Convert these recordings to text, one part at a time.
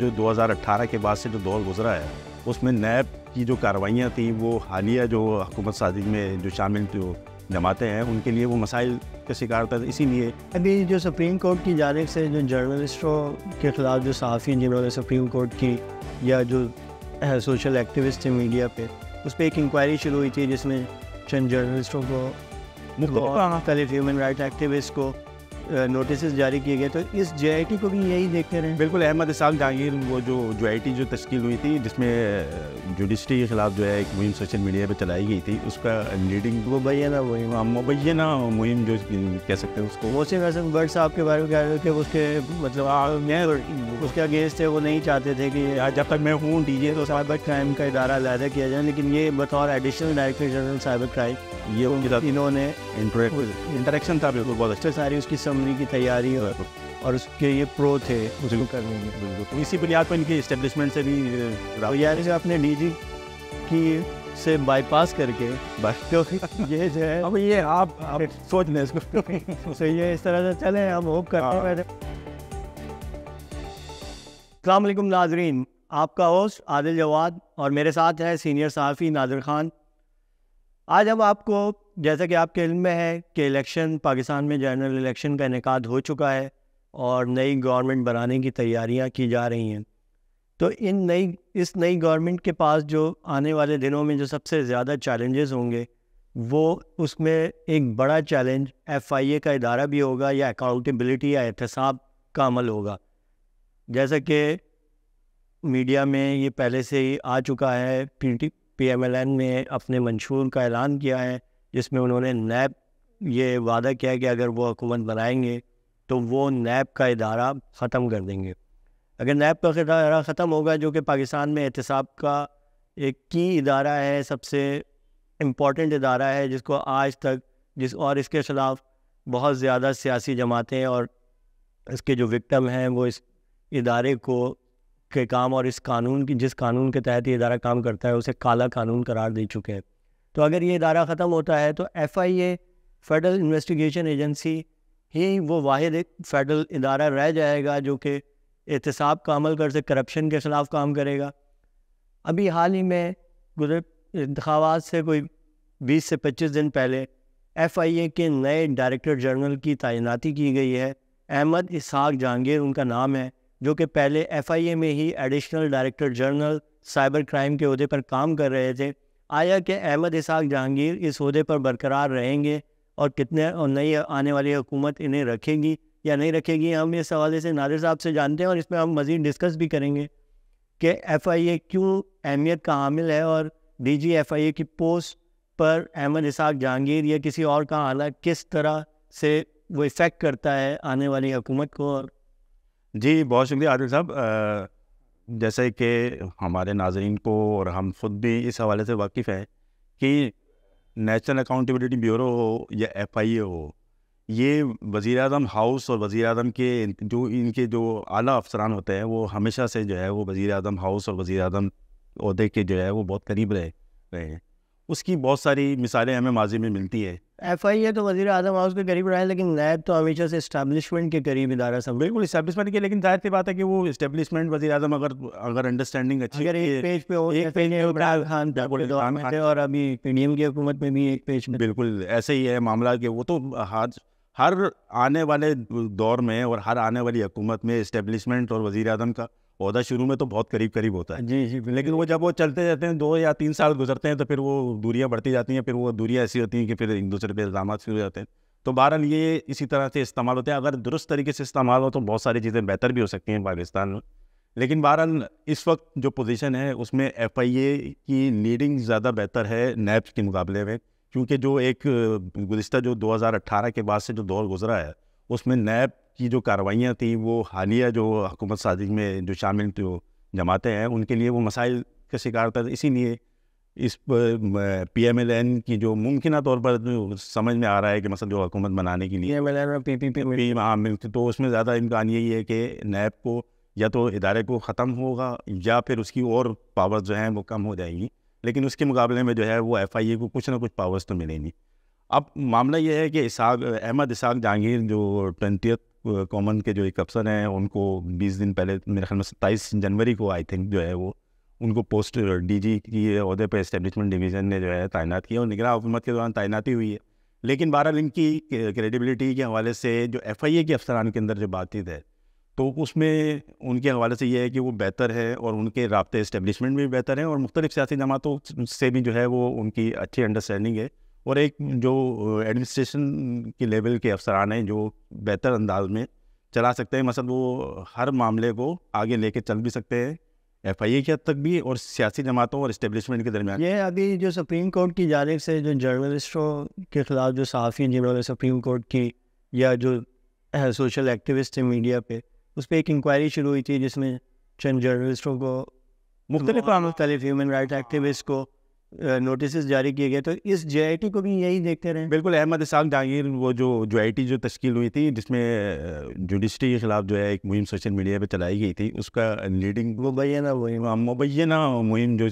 जो 2018 के बाद से जो दौर गुजरा है उसमें नैब की जो कार्रवाइयाँ थी वो हालिया जो हुकूमत साजिश में जो शामिल जो जमाते हैं उनके लिए वो मसाइल का शिकार था इसीलिए अभी जो सुप्रीम कोर्ट की जानब से जो जर्नलिस्टों के ख़िलाफ़ जो सहाफ़ी जिन्होंने सुप्रीम कोर्ट की या जो सोशल एक्टिविस्ट थे मीडिया पे उस पर एक इंक्वायरी शुरू हुई थी जिसमें चंद जर्नलिस्टों को मुख्तलिफ़ ह्यूमन राइट एक्टिविस्ट को नोटिस जारी किए गए तो इस जेआईटी को भी यही देखते रहे। बिल्कुल अहमद इसाक जहांगीर वो जो जो जो तश्कील हुई थी जिसमें जुडिशरी के ख़िलाफ़ जो है एक मुहिम सोशल मीडिया पर चलाई गई थी उसका लीडिंग मुबैना मुहिम हाँ, मुबैना मुहिम जो कह सकते हैं उसको। मोहसिन हसन भट्ट साहब के बारे में कह रहे थे उसके मतलब हाँ, मैं उसके अगेंस्ट थे वो नहीं चाहते थे कि जब तक मैं हूँ डी जे तो साइबर क्राइम का इदारा अलहदा किया जाए लेकिन ये बतौर additional director general cyber crime ये इन्होंने इंटरेक्शन था बिल्कुल बहुत अच्छा। सारी उसकी समरी की तैयारी और उसके ये प्रो थे उसको करने में बिल्कुल। तो इसी बुनियाद पर इनके इस्टेब्लिशमेंट से भी तो यानी से अपने डी की से बाईपास करके बस। क्योंकि ये जो है अब ये आप आप सोच लें इसको। तो ये इस तरह से चले हम होप करते हैं। नाजरीन। आपका होस्ट आदिल जवाद और मेरे साथ है सीनियर सहाफ़ी नादिर ख़ान। आज हम आपको, जैसा कि आपके इल्म में है कि इलेक्शन, पाकिस्तान में जनरल इलेक्शन का इनका हो चुका है और नई गवर्नमेंट बनाने की तैयारियाँ की जा रही हैं। तो इन नई, इस नई गवर्नमेंट के पास जो आने वाले दिनों में जो सबसे ज़्यादा चैलेंजेस होंगे, वो उसमें एक बड़ा चैलेंज एफआईए का इदारा भी होगा या अकाउंटेबिलिटी या एहतसाब का अमल होगा। जैसा कि मीडिया में ये पहले से ही आ चुका है, P T P M L N ने अपने मंशूर का ऐलान किया है, जिसमें उन्होंने नैब, ये वादा किया कि अगर वो हुकूमत बनाएँगे तो वो नैब का इदारा ख़त्म कर देंगे। अगर नैब का इदारा ख़त्म होगा, जो कि पाकिस्तान में एहतसाब का एक की इदारा है, सबसे इंपॉर्टेंट इदारा है, जिसको आज तक, जिस, और इसके ख़िलाफ़ बहुत ज़्यादा सियासी जमातें और इसके जो विक्टम हैं, वो इस इदारे को के काम और इस कानून की, जिस कानून के तहत ये इदारा काम करता है, उसे काला कानून करार दे चुके हैं। तो अगर ये इदारा ख़त्म होता है तो F I A federal investigation agency, ही वो वाद एक फेडरल इदारा रह जाएगा जो कि एहतसाब का अमल कर, से करप्शन के ख़िलाफ़ काम करेगा। अभी हाल ही में गुजर इंतबात से कोई 20 से 25 दिन पहले एफ़ आई ए के नए डायरेक्टर जनरल की तैनाती की गई है। अहमद इसहाक जहांगीर उनका नाम है। जो कि पहले एफ़ आई ए में ही additional director general cyber crime के अहदे पर काम कर रहे थे। आया कि अहमद इसाक जहांगीर इस अहदे पर बरकरार रहेंगे और कितने और नई आने वाली हुकूमत इन्हें रखेगी या नहीं रखेगी, हम इस हवाले से नादिर साहब से जानते हैं और इसमें हम मज़ीद डिस्कस भी करेंगे कि एफ़ आई ए क्यों अहमियत का हामिल है और डी जी एफ़ आई ए की पोस्ट पर अहमद इसाक जहांगीर या किसी और का आला किस तरह से वो इफ़ेक्ट करता है आने वाली हुकूमत को और जी, बहुत शुक्रिया आदिल साहब। जैसे कि हमारे नाजरन को और हम खुद भी इस हवाले से वाकिफ़ हैं कि नेशनल अकाउंटेबिलिटी ब्यूरो हो या एफ़ आई ए हो, ये वज़ी अजम हाउस और वज़ी अजम के जो इनके जो आला अफसरान होते हैं, वो हमेशा से जो है वो वज़ी अजम हाउस और वज़ी अजम अहदे के जो है वो बहुत करीब रहे रहे हैं। उसकी बहुत सारी मिसालें हमें माजी में मिलती है। एफ़ आई ए तो वजी अजम हाउस के करीब रहा है लेकिन नैब तो हमेशा से इस्टेब्लिशमेंट के करीब इदारा सब बिल्कुल इस्टेब्लिशमेंट के लेकिन ज़ाहिर सी बात है कि वो इस्टेब्लिशमेंट वजी अजम अगर अगर अंडरस्टैंडिंग अच्छी अगर एक पेज पे हो एक पेज इमरान खान खान। और अभी पीडीएम की हुकूमत में भी एक पेज में बिल्कुल ऐसे ही है मामला कि वो तो हर हर आने वाले दौर में और हर आने वाली हुकूमत में इस्टेब्लिशमेंट और वजी अजम का पौधा शुरू में तो बहुत करीब करीब होता है। जी जी लेकिन वो जब वो चलते जाते हैं दो या तीन साल गुजरते हैं तो फिर वो दूरियाँ बढ़ती जाती हैं फिर वो दूरियाँ ऐसी होती हैं कि फिर एक दूसरे पे इल्ज़ाम शुरू हो जाते हैं। तो बहरहाल ये इसी तरह से इस्तेमाल होते हैं। अगर दुरुस्त तरीके से इस्तेमाल हो तो बहुत सारी चीज़ें बेहतर भी हो सकती हैं पाकिस्तान में। लेकिन बहरहाल इस वक्त जो पोजीशन है उसमें एफ़ आई ए की लीडिंग ज़्यादा बेहतर है नैब के मुकाबले में क्योंकि जो एक गुज्तर जो 2018 के बाद से जो दौर गुजरा है उसमें नैब की जो कार्रवाइयाँ थी वो हालिया जो हुकूमत साजिश में जो शामिल जो जमाते हैं उनके लिए वो मसाइल का शिकार था। इसीलिए इस पी एम एल एन की जो मुमकिन तौर पर समझ में आ रहा है कि मतलब जो हुकूमत बनाने के लिए पी हाँ तो उसमें ज़्यादा इम्कान यही है कि नैब को या तो इदारे को ख़त्म होगा या फिर उसकी और पावर्स जो हैं वो कम हो जाएँगी। लेकिन उसके मुकाबले में जो है वो एफ़ आई ए को कुछ ना कुछ पावर्स तो मिलेंगी। अब मामला ये है कि इसाक अहमद इसाक जहांगीर जो ट्वेंटी कॉमन के जो एक अफसर हैं, उनको बीस दिन पहले, मेरे ख्याल में सत्ताईस जनवरी को आई थिंक जो है वो, उनको पोस्ट डीजी की अहदे पर इस्टेब्लिशमेंट डिवीज़न ने जो है तैनात किया। और निगरान हुकूमत के दौरान तैनाती हुई है। लेकिन बहरहाल इनकी क्रेडिबिलिटी के हवाले से जो एफ़ आई ए के अफसरान के अंदर जो बातचीत है तो उसमें उनके हवाले से ये है कि वो बेहतर है और उनके रबते इस्टेब्लिशमेंट भी बेहतर हैं और मुख्तलिफ़ सियासी जमातों से भी जो है वो उनकी अच्छी अंडरस्टैंडिंग है। और एक जो एडमिनिस्ट्रेशन के लेवल के अफसरान हैं जो बेहतर अंदाज में चला सकते हैं मसल वो हर मामले को आगे लेके चल भी सकते हैं एफ़ आई ए की हद तक भी और सियासी जमातों और इस्टेब्लिशमेंट के दरमियान। ये अभी जो सुप्रीम कोर्ट की जानब से जो जर्नलिस्टों के खिलाफ जो सहाफ़ी जिन्होंने सुप्रीम कोर्ट की या जो सोशल एक्टिविस्ट हैं मीडिया पे उस पर एक इंक्वायरी शुरू हुई थी जिसमें चंद जर्नलिस्टों को मुख्तलिफ़ मुख्तलिफ़ ह्यूमन राइट एक्टिविस्ट को नोटिस जारी किए गए तो इस जे को भी यही देखते रहे। बिल्कुल अहमद इसाक जहांगीर वो जो जो जो तश्कील हुई थी जिसमें जुडिशरी के खिलाफ जो है एक मुहिम सोशल मीडिया पे चलाई गई थी उसका लीडिंग मुबैना मुहिम हाँ, मुबैना मुहिम जो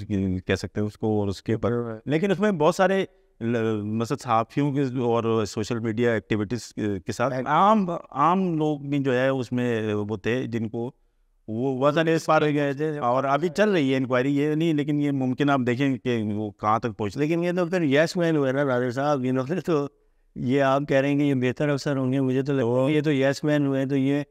कह सकते हैं उसको और उसके ऊपर। लेकिन उसमें बहुत सारे मतलब सहाफ़ियों के और सोशल मीडिया एक्टिविटीज़ के साथ आम आम लोग भी जो है उसमें वो थे जिनको वो वज़न इस हो गए थे और अभी चल रही है इंक्वायरी ये नहीं, लेकिन ये मुमकिन आप देखें कि वो कहाँ तक पहुँच। लेकिन ये तो फिर यस मैन हुए ना राजा साहब लोग तो ये आप कह रहे हैं कि ये बेहतर अवसर होंगे, मुझे तो लगता ये तो यस मैन हुए तो ये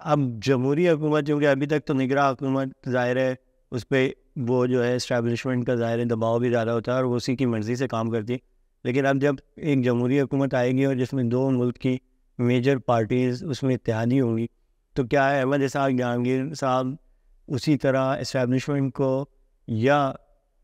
अब जमहूरी हुकूमत क्योंकि अभी तक तो निगरा हुकूमत ज़ाहिर है, उस पर वो जो है इस्टेबलिशमेंट का ज़ाहिर दबाव भी ज़्यादा होता है और वो उसी की मर्ज़ी से काम करती है। लेकिन अब जब एक जमहूरी हुकूमत आएगी और जिसमें दो मुल्क की मेजर पार्टीज़ उसमें इतिहादी होंगी तो क्या है, अहमद इसाक जहांगीर साहब उसी तरह इस्टेबलिशमेंट को या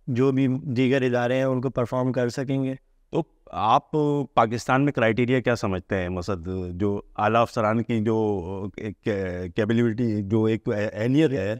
जो भी दीगर इदारे हैं उनको परफॉर्म कर सकेंगे? तो आप पाकिस्तान में क्राइटेरिया क्या समझते हैं? मसद जो आला अफसरान की जो कैपेबिलिटी जो एक अहलियत है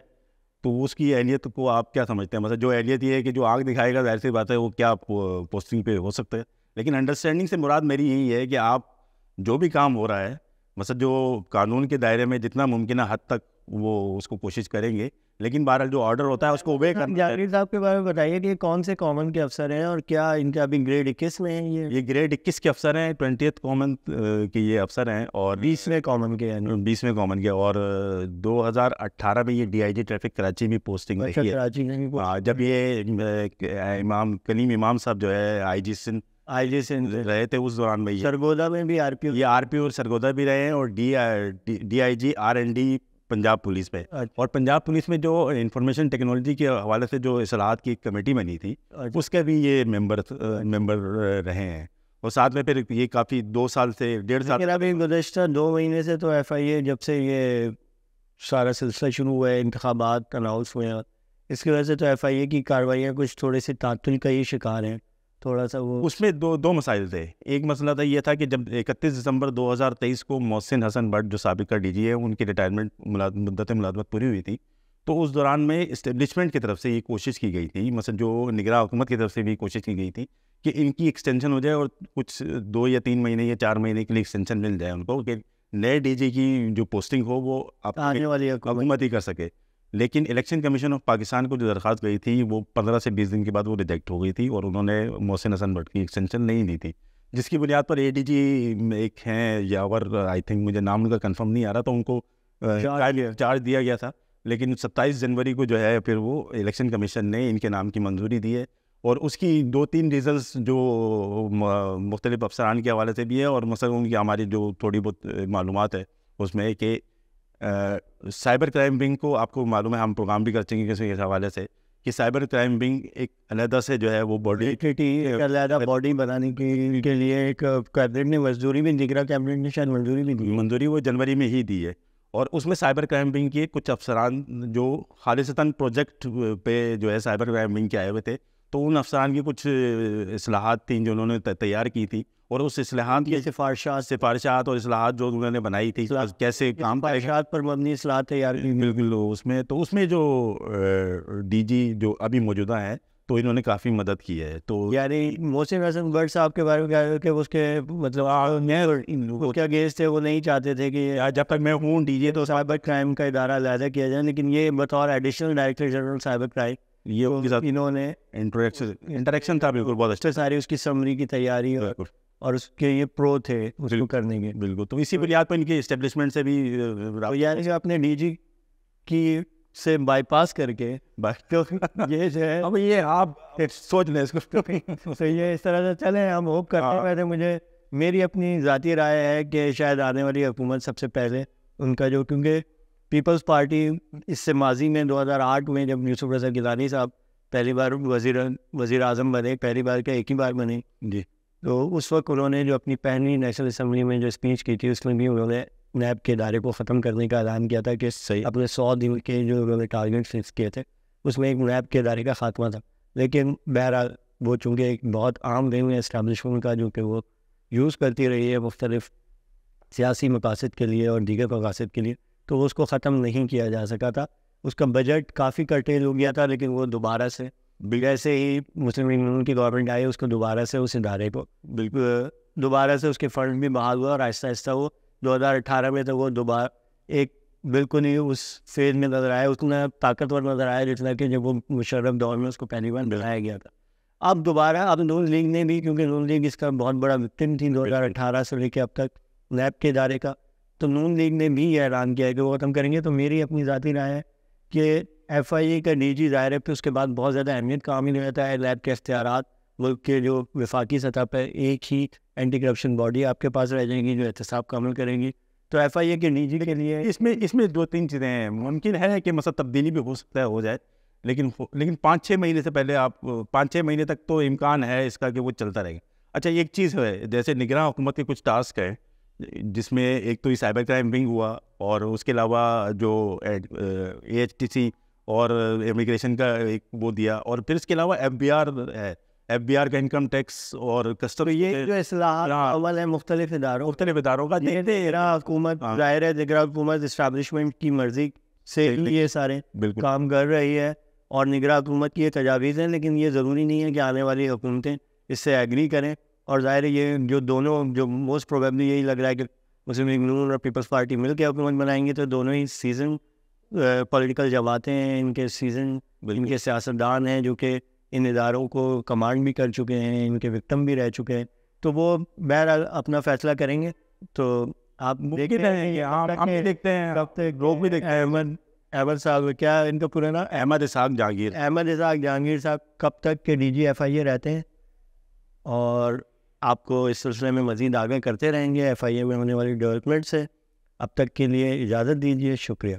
तो उसकी अहलियत को आप क्या समझते हैं? मतलब जो अहलियत ये है कि जो आग दिखाएगा, ज़ाहिर सी बात है वो क्या पोस्टिंग पे हो सकता है। लेकिन अंडरस्टैंडिंग से मुराद मेरी यही है कि आप जो भी काम हो रहा है मतलब जो कानून के दायरे में जितना मुमकिन हद तक वो उसको कोशिश करेंगे लेकिन बहरहाल जो ऑर्डर होता है उसको ओबे करना जागीर साहब के बारे में बताइए कि कौन से कॉमन के अफसर हैं और क्या इनका अभी ग्रेड इक्कीस में है ये? ये ग्रेड इक्कीस के अफसर हैं ट्वेंटी कॉमन के ये अफसर हैं और बीसवें कॉमन के हैं। बीसवें कॉमन के और 2018 में ये डीआईजी ट्रैफ़िक कराची में पोस्टिंग अच्छा, कराची में हाँ, जब ये इमाम कलीम इमाम साहब जो है आई जी सिंह आई जी सिंह रहे थे उस दौरान में सरगोदा में भी आरपीओ ये आरपीओ और सरगोदा भी रहे हैं और D D I G R N D Punjab police में अच्छा। और पंजाब पुलिस में जो इंफॉर्मेशन टेक्नोलॉजी के हवाले से जो असलाहत की कमेटी बनी थी अच्छा। उसके भी ये मेंबर मेंबर रहे हैं और साथ में फिर ये काफ़ी दो साल से डेढ़ साल मेरा भी गुजशत दो महीने से तो एफ़ आई ए जब से ये सारा सिलसिला शुरू हुआ है इंतबात अनाउंस हुए हैं इसकी वजह से तो एफ़ आई ए की कार्रवाइयाँ कुछ थोड़े से तातुल का ही शिकार हैं थोड़ा सा वो उसमें दो दो मसाइल थे। एक मसला था ये था कि जब इकतीस दिसंबर 2023 को मोहसिन हसन भट्ट जो सबका डी जी है उनकी रिटायरमेंट मुद्दत मुलाजमत पूरी हुई थी तो उस दौरान में इस्टेब्लिशमेंट की तरफ़ से ये कोशिश की गई थी मतलब जो निगरा हुकूमत की तरफ़ से भी कोशिश की गई थी कि इनकी एक्सटेंशन हो जाए और कुछ दो या तीन महीने या चार महीने के लिए एक्सटेंशन मिल जाए उनको कि नए डीजी की जो पोस्टिंग हो वो आने वाली हुकूमत ही कर सके। लेकिन इलेक्शन कमीशन ऑफ़ पाकिस्तान को जो दरख्वास्त गई थी वो पंद्रह से बीस दिन के बाद वो रिजेक्ट हो गई थी और उन्होंने मोहसिन हसन भट्ट की एक्सटेंशन नहीं दी थी। जिसकी बुनियाद पर ए डी जी एक हैं यावर आई थिंक मुझे नाम उनका कन्फर्म नहीं आ रहा तो उनको चार्ज दिया। गया था। लेकिन सत्ताईस जनवरी को जो है फिर वो इलेक्शन कमीशन ने इनके नाम की मंजूरी दी है और उसकी दो तीन रीज़न्स जो मुख्तलिफ़ अफसरान के हवाले से भी है और मसल उनकी हमारी जो थोड़ी बहुत मालूम है उसमें कि साइबर क्राइम विंग को आपको मालूम है हम प्रोग्राम भी करते हैं इस हवाले से कि साइबर क्राइम विंग एक अलहदा से जो है वो बॉडी अलहदा बॉडी बनाने के, के लिए एक कैबिनेट ने मजदूरी भी दिख रहा कैबिनेट ने शायद मंजूरी भी दी। मंजूरी वो जनवरी में ही दी है और उसमें साइबर क्राइम विंग के कुछ अफसरान जो खालिशतन प्रोजेक्ट पे जो है साइबर क्राइम विंग के आए हुए थे तो उन अफसरान की कुछ असलाहत थी जो उन्होंने तैयार की थी और उस असलाहत की सिफारशात सिफारशात और असलाहत जो उन्होंने बनाई थी कैसे काम सिफारशात पर मबनी असलाहत तैयार की बिल्कुल उसमें तो उसमें जो डीजी जो अभी मौजूदा है तो इन्होंने काफ़ी मदद की है तो यानी मोहसिन हसन भट्ट साहब के बारे में क्या कि उसके मतलब मैं क्या गेस थे वो नहीं चाहते थे कि जब तक मैं हूँ डीजे तो साइबर क्राइम का इदारा अलहदा किया जाए लेकिन ये बतौर additional director general cyber crime ये उनके साथ इन्होंने इंटरेक्शन इंटरेक्शन था बिल्कुल बहुत अच्छा। सारी उसकी समरी की तैयारी और और उसके ये प्रो थे उसको करने के। बिल्कुल। तो इसी बुनियाद पर इनके इस्टेब्लिशमेंट से भी तो यानी कि अपने डीजी की से बाईपास करके तो ये जो है अब ये आप सोच लें इसको। तो ये इस तरह से चले हम होप करते हैं। मुझे मेरी अपनी ज़ाती राय है कि शायद आने वाली हुकूमत सबसे पहले उनका जो क्योंकि पीपल्स पार्टी इससे माजी में 2008 में जब यूसुफ रजा गिलानी साहब पहली बार वज़ीर वज़ीर अजम बने पहली बार क्या एक ही बार बने। जी। तो उस वक्त उन्होंने जो अपनी पहली नेशनल असम्बली में जो स्पीच की थी, उसमें भी उन्होंने नैब के इदारे को ख़त्म करने का ऐलान किया था कि सही, अपने सौ दिन के जो उन्होंने टारगेट फिक्स किए थे, उसमें एक नैब के इदारे का खात्मा था। लेकिन बहरहाल, वो चूँकि एक बहुत आम वे में इस्टबलिशमेंट का जो कि वो यूज़ करती रही है मुख्तलिफ़ सियासी मकासद के लिए और दीगर मकासद के लिए तो उसको ख़त्म नहीं किया जा सका था। उसका बजट काफ़ी कर्टेल हो गया था, लेकिन वो दोबारा से जैसे ही मुस्लिम लीग की गवर्नमेंट आई उसको दोबारा से उस इदारे को बिल्कुल दोबारा से उसके फंड भी बहाल हुआ और आहिस्ता आहिस्ता वो 2018 में तो वो दोबारा एक बिल्कुल ही उस फ़ेज़ में नज़र आया उतना ताकतवर नज़र आया जितना कि जब वो मुशर्रफ दौर में उसको पहली बार बनाया गया था। अब दोबारा अब नून लीग ने भी क्योंकि नून लीग इसका बहुत बड़ा विक्टिम थी 2018 से लेकर अब तक नैब के इदारे का तो नून लीग ने भी ये ऐलान किया है कि वो ख़त्म करेंगे। तो मेरी अपनी ज़ाती राय है कि एफ़ आई ए का निजी है फिर उसके बाद बहुत ज़्यादा अहमियत काम ही नहीं रहता है, लैब के इख्तियार मुल्क के जो विफाकी सतह पर एक ही एंटी करप्शन बॉडी आपके पास रह जाएँगी, जो एहतसाब का अमल करेंगी। तो एफ़ आई ए के निजी के लिए इसमें इसमें दो तीन चीज़ें हैं। मुमकिन है कि मतलब तब्दीली भी हो सकता है, हो जाए, लेकिन लेकिन पाँच छः महीने से पहले आप, पाँच छः महीने तक तो इम्कान है इसका कि वो चलता रहेगा अच्छा एक चीज़ है, जैसे निगरान हुकूमत के कुछ टास्क हैं, जिसमें एक तो साइबर क्राइम विंग हुआ, और उसके अलावा जो एच टी सी और इमिग्रेशन का एक वो दिया। और फिर इसके अलावा एफ़ बी आर है। एफ़ बी आर का इनकम टैक्स और कस्टम ये जो अमल है। मुख्तलिफ़ इदारों मुख्तलिफ़ इदारों का तेरा हुकूमत हाँ। ज़ाहिर है दिगरा हुकूमत इस्टबलिशमेंट की मर्ज़ी से ये सारे काम कर रही है और निगरा हुकूमत की ये तजावीज़ हैं लेकिन ये ज़रूरी नहीं है कि आने वाली हुकूमतें इससे एग्री करें। और ज़ाहिर है ये जो दोनों जो मोस्ट प्रोबेबली यही लग रहा है कि मुस्लिम लीग नून और पीपल्स पार्टी मिलकर हुकूमत बनाएँगे तो दोनों ही सीज़न पॉलिटिकल जमातें हैं इनके सीज़न इनके सियासतदान हैं जो कि इन इदारों को कमांड भी कर चुके हैं इनके विक्टम भी रह चुके हैं। तो वो बहरहाल अपना फैसला करेंगे। तो आप देखते हैं हाँ, हम देखते हैं। लोग भी देखते हैं। अहमद अहमद साहब क्या इनका पूरा नाम? अहमद इसहाक जहांगीर। अहमद इसहाक जहांगीर साहब कब तक के डी जी एफ़ आई ए रहते हैं? और आपको इस सिलसिले में मज़ीद आगे करते रहेंगे एफ़ आई ए में होने वाली डेवलपमेंट से। अब तक के लिए इजाज़त दीजिए शुक्रिया।